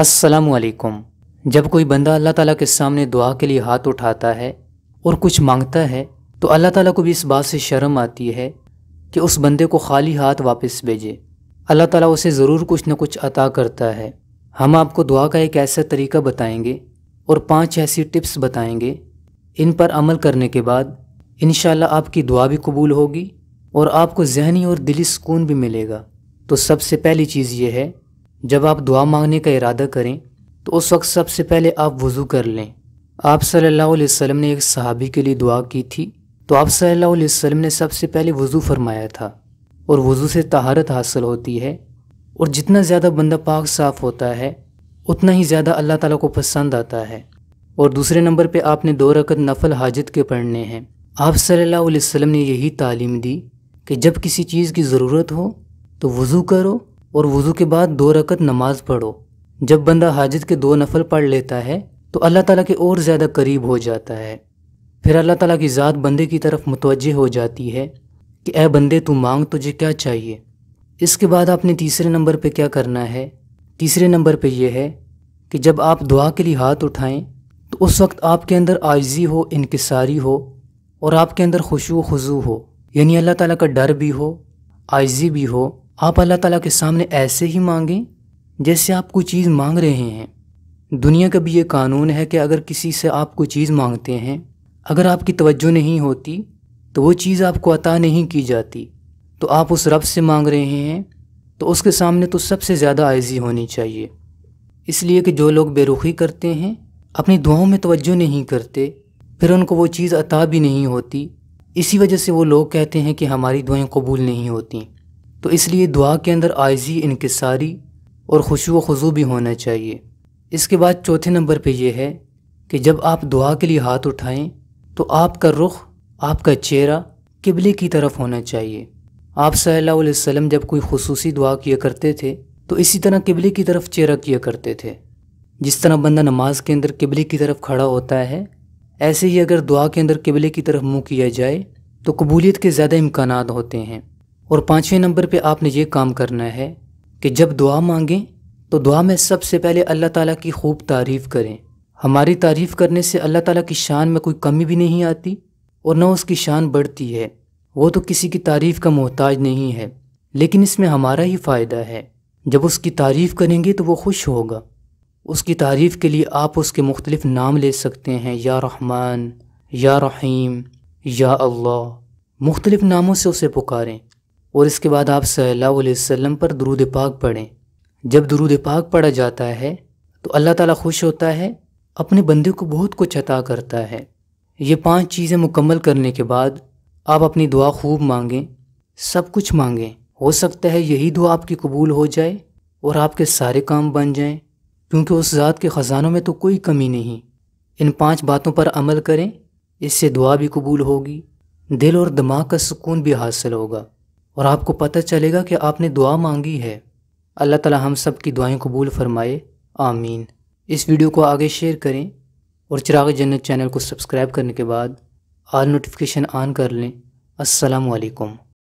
السلام علیکم۔ جب کوئی بندہ اللہ تعالیٰ کے سامنے دعا کے لیے ہاتھ اٹھاتا ہے اور کچھ مانگتا ہے، تو اللہ تعالیٰ کو بھی اس بات سے شرم آتی ہے کہ اس بندے کو خالی ہاتھ واپس بھیجے۔ اللہ تعالیٰ اسے ضرور کچھ نہ کچھ عطا کرتا ہے۔ ہم آپ کو دعا کا ایک ایسا طریقہ بتائیں گے اور پانچ ایسی ٹپس بتائیں گے۔ ان پر عمل کرنے کے بعد انشاءاللہ آپ کی دعا بھی قبول ہوگی اور آپ کو ذہنی اور دلی سکون بھی ملے گا۔ تو سب سے پہلی چیز یہ ہے جب آپ دعا مانگنے کا ارادہ کریں، تو اس وقت سب سے پہلے آپ وضو کر لیں۔ آپ صلی اللہ علیہ وسلم نے ایک صحابی کے لیے دعا کی تھی، تو آپ صلی اللہ علیہ وسلم نے سب سے پہلے وضو فرمایا تھا۔ اور وضو سے طہارت حاصل ہوتی ہے۔ اور جتنا زیادہ بندہ پاک صاف ہوتا ہے، اتنا ہی زیادہ اللہ تعالیٰ کو پسند آتا ہے۔ اور دوسرے نمبر پہ آپ نے دو رکت نفل حاجت کے پڑھنے ہیں۔ آپ صلی اللہ علیہ وسلم نے یہی تعلیم دی کہ جب کسی چیز کی ضرورت ہو، تو وضو کرو۔ اور وضو کے بعد دو رکت نماز پڑھو۔ جب بندہ حاجت کے دو نفل پڑھ لیتا ہے، تو اللہ تعالیٰ کے اور زیادہ قریب ہو جاتا ہے۔ پھر اللہ تعالیٰ کی ذات بندے کی طرف متوجہ ہو جاتی ہے کہ، اے بندے، تو مانگ تجھے کیا چاہیے؟ اس کے بعد آپ نے تیسرے نمبر پہ کیا کرنا ہے؟ تیسرے نمبر پہ یہ ہے کہ جب آپ دعا کے لیے ہاتھ اٹھائیں، تو اس وقت آپ کے اندر آجزی ہو، انکساری ہو، اور آپ کے اندر خوشو و خضو ہو۔ یعنی اللہ تعالیٰ کا ڈر بھی ہو آجزی بھی ہو آپ اللہ تعالیٰ کے سامنے ایسے ہی مانگیں جیسے آپ کوئی چیز مانگ رہے ہیں۔ دنیا کا بھی یہ قانون ہے کہ اگر کسی سے آپ کوئی چیز مانگتے ہیں، اگر آپ کی توجہ نہیں ہوتی تو وہ چیز آپ کو عطا نہیں کی جاتی۔ تو آپ اس رب سے مانگ رہے ہیں، تو اس کے سامنے تو سب سے زیادہ عائضی ہونی چاہیے۔ اس لیے کہ جو لوگ بے رخی کرتے ہیں، اپنی دعاؤں میں توجہ نہیں کرتے، پھر ان کو وہ چیز عطا بھی نہیں ہوتی۔ اسی وجہ سے وہ لوگ کہتے ہیں کہ ہماری دعائیں قبول نہیں ہوتیں۔ تو اس لیے دعا کے اندر عائضی انکساری اور خوشو و خضو بھی ہونا چاہیے۔ اس کے بعد چوتھے نمبر پہ یہ ہے کہ جب آپ دعا کے لیے ہاتھ اٹھائیں تو آپ کا رخ، آپ کا چہرہ قبلے کی طرف ہونا چاہیے۔ آپ صلی اللہ علیہ وسلم جب کوئی خصوصی دعا کیا کرتے تھے تو اسی طرح قبلے کی طرف چہرہ کیا کرتے تھے۔ جس طرح بندہ نماز کے اندر قبلے کی طرف کھڑا ہوتا ہے، ایسے ہی اگر دعا کے اندر قبلے کی طرف منہ کیا جائے تو قبولیت کے زیادہ امکانات ہوتے ہیں۔ اور پانچویں نمبر پہ آپ نے یہ کام کرنا ہے کہ جب دعا مانگیں تو دعا میں سب سے پہلے اللہ تعالیٰ کی خوب تعریف کریں۔ ہماری تعریف کرنے سے اللہ تعالیٰ کی شان میں کوئی کمی بھی نہیں آتی اور نہ اس کی شان بڑھتی ہے۔ وہ تو کسی کی تعریف کا محتاج نہیں ہے، لیکن اس میں ہمارا ہی فائدہ ہے۔ جب اس کی تعریف کریں گے تو وہ خوش ہوگا۔ اس کی تعریف کے لیے آپ اس کے مختلف نام لے سکتے ہیں۔ یا رحمان، یا رحیم، یا اللہ۔ مختلف ناموں سے اسے پکاریں۔ اور اس کے بعد آپ صلی اللہ علیہ وسلم پر درود پاک پڑھیں۔ جب درود پاک پڑھا جاتا ہے، تو اللہ تعالیٰ خوش ہوتا ہے، اپنے بندے کو بہت کچھ عطا کرتا ہے۔ یہ پانچ چیزیں مکمل کرنے کے بعد آپ اپنی دعا خوب مانگیں، سب کچھ مانگیں۔ ہو سکتا ہے یہی دعا آپ کی قبول ہو جائے اور آپ کے سارے کام بن جائیں، کیونکہ اس ذات کے خزانوں میں تو کوئی کمی نہیں۔ ان پانچ باتوں پر عمل کریں، اس سے دعا بھی قبول ہوگی، دل اور دماغ کا سکون بھی حاصل ہوگا۔ اور آپ کو پتہ چلے گا کہ آپ نے دعا مانگی ہے۔ اللہ تعالی ہم سب کی دعائیں قبول فرمائے۔ آمین۔ اس ویڈیو کو آگے شیئر کریں اور چراغ جنت چینل کو سبسکرائب کرنے کے بعد آل نوٹیفیکیشن آن کر لیں۔ السلام علیکم۔